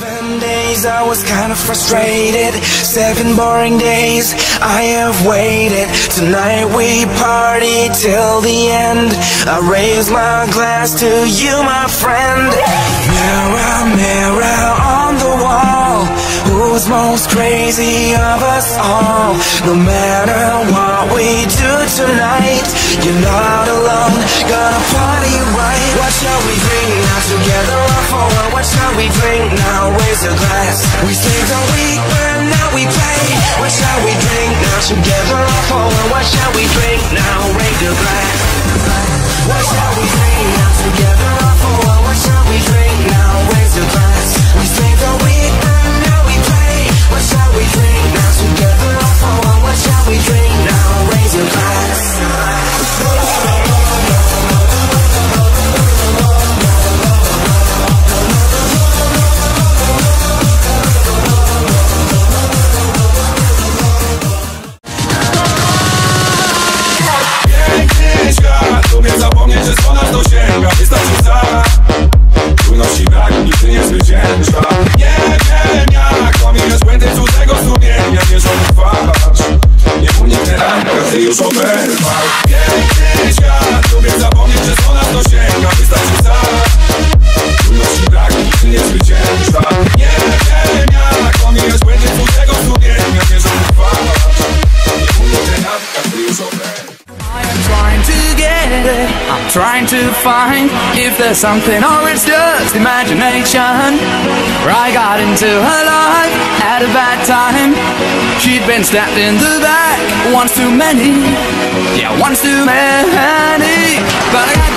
Seven days I was kinda frustrated. Seven boring days I have waited. Tonight we party till the end. I raise my glass to you, my friend. Mirror, mirror on the wall. Who's most crazy of us all? No matter what we do tonight, you're not alone. Gonna party right. What shall we drink now? Together or for one? What shall we drink now? Raise a glass. We saved a week, but now we play. What shall we drink now? Together or for one? What shall we drink now? Już oberwał Piękny trying to find if there's something or it's just imagination. I got into her life at a bad time. She'd been stabbed in the back once too many. Yeah, once too many. But I